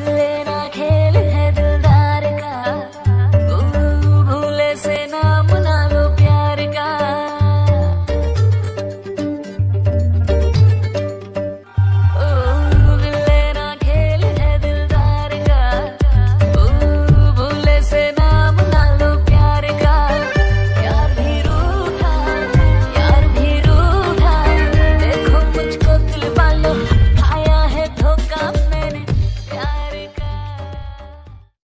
feeling